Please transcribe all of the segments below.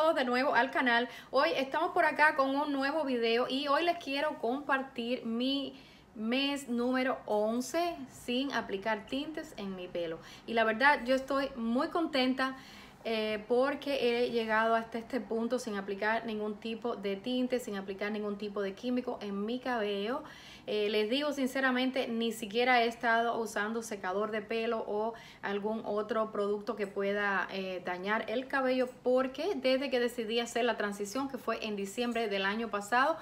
de nuevo al canal. Hoy estamos por acá con un nuevo video y hoy les quiero compartir mi mes número 11 sin aplicar tintes en mi pelo. Y la verdad yo estoy muy contenta eh, porque he llegado hasta este punto sin aplicar ningún tipo de tinte, sin aplicar ningún tipo de químico en mi cabello. Eh, les digo sinceramente, ni siquiera he estado usando secador de pelo o algún otro producto que pueda eh, dañar el cabello porque desde que decidí hacer la transición, que fue en diciembre del año pasado,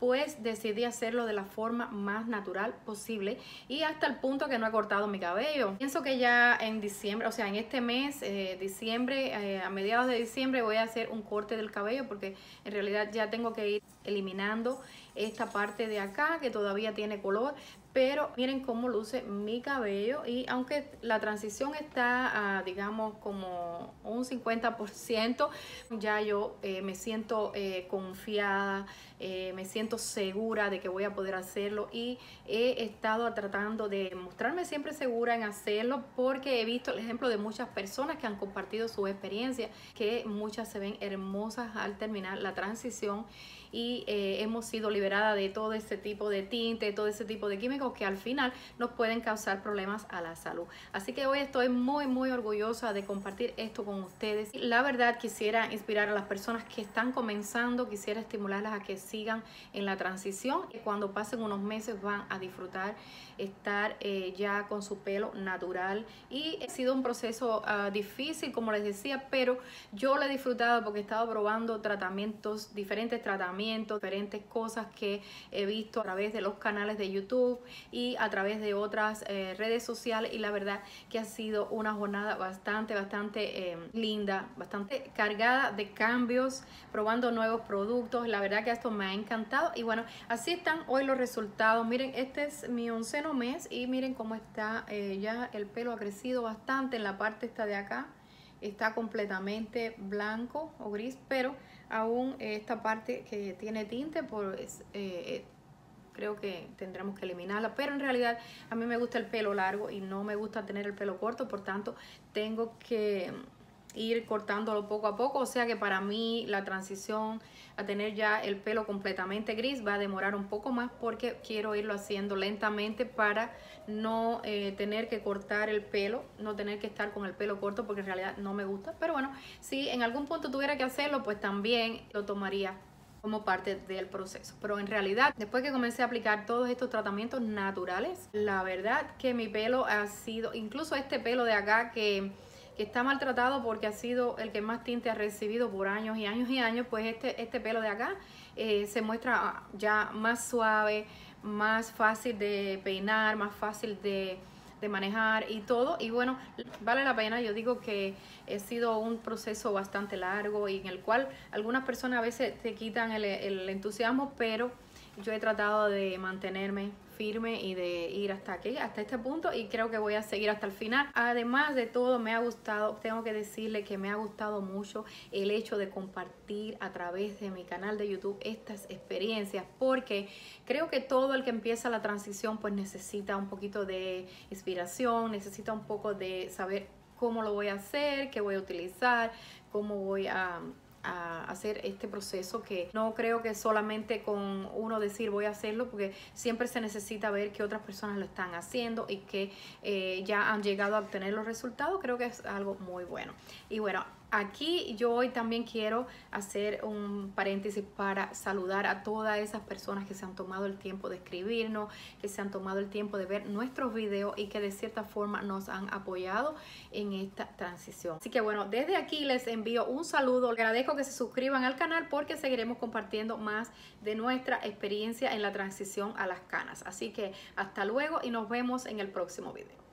pues decidí hacerlo de la forma más natural posible y hasta el punto que no he cortado mi cabello. Pienso que ya en diciembre, o sea, en este mes, eh, diciembre, eh, a mediados de diciembre voy a hacer un corte del cabello porque en realidad ya tengo que ir eliminando esta parte de acá que todavía tiene color pero miren cómo luce mi cabello y aunque la transición está digamos como un 50% ya yo eh, me siento eh, confiada eh, me siento segura de que voy a poder hacerlo y he estado tratando de mostrarme siempre segura en hacerlo porque he visto el ejemplo de muchas personas que han compartido su experiencia que muchas se ven hermosas al terminar la transición y hemos sido de todo ese tipo de tinte, todo ese tipo de químicos que al final nos pueden causar problemas a la salud. Así que hoy estoy muy muy orgullosa de compartir esto con ustedes. La verdad quisiera inspirar a las personas que están comenzando, quisiera estimularlas a que sigan en la transición, que cuando pasen unos meses van a disfrutar estar eh, ya con su pelo natural y ha sido un proceso ah, difícil como les decía, pero yo lo he disfrutado porque he estado probando tratamientos, diferentes tratamientos, diferentes cosas que he visto a través de los canales de YouTube y a través de otras eh, redes sociales y la verdad que ha sido una jornada bastante, bastante eh, linda, bastante cargada de cambios, probando nuevos productos. La verdad que esto me ha encantado y bueno, así están hoy los resultados. Miren, este es mi onceno mes y miren cómo está eh, ya el pelo ha crecido bastante en la parte esta de acá. Está completamente blanco o gris, pero aún esta parte que tiene tinte pues creo que tendremos que eliminarla, pero en realidad a mí me gusta el pelo largo y no me gusta tener el pelo corto, por tanto tengo que ir cortándolo poco a poco, o sea que para mí la transición a tener ya el pelo completamente gris va a demorar un poco más porque quiero irlo haciendo lentamente para no eh, tener que cortar el pelo, no tener que estar con el pelo corto porque en realidad no me gusta, pero bueno, si en algún punto tuviera que hacerlo, pues también lo tomaría como parte del proceso. Pero en realidad, después que comencé a aplicar todos estos tratamientos naturales, la verdad que mi pelo ha sido, incluso este pelo de acá que, está maltratado porque ha sido el que más tinte ha recibido por años y años y años, pues este, este pelo de acá eh, se muestra ya más suave, más fácil de peinar, más fácil de de manejar y todo. Y bueno, vale la pena. Yo digo que he sido un proceso bastante largo y en el cual algunas personas a veces te quitan el, el entusiasmo, pero yo he tratado de mantenerme firme y de ir hasta aquí, hasta este punto y creo que voy a seguir hasta el final. Además de todo, me ha gustado, tengo que decirle que me ha gustado mucho el hecho de compartir a través de mi canal de YouTube estas experiencias porque creo que todo el que empieza la transición pues necesita un poquito de inspiración, necesita un poco de saber cómo lo voy a hacer, qué voy a utilizar, cómo voy a a hacer este proceso que no creo que solamente con uno decir voy a hacerlo porque siempre se necesita ver que otras personas lo están haciendo y que eh, ya han llegado a obtener los resultados creo que es algo muy bueno. Y bueno Aquí yo hoy también quiero hacer un paréntesis para saludar a todas esas personas que se han tomado el tiempo de escribirnos, que se han tomado el tiempo de ver nuestros videos y que de cierta forma nos han apoyado en esta transición. Así que bueno, desde aquí les envío un saludo. agradezco que se suscriban al canal porque seguiremos compartiendo más de nuestra experiencia en la transición a las canas. Así que hasta luego y nos vemos en el próximo video.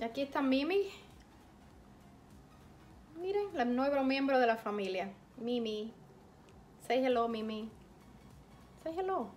Y aquí está Mimi. Miren, el nuevo miembro de la familia. Mimi. Say hello, Mimi. Say hello.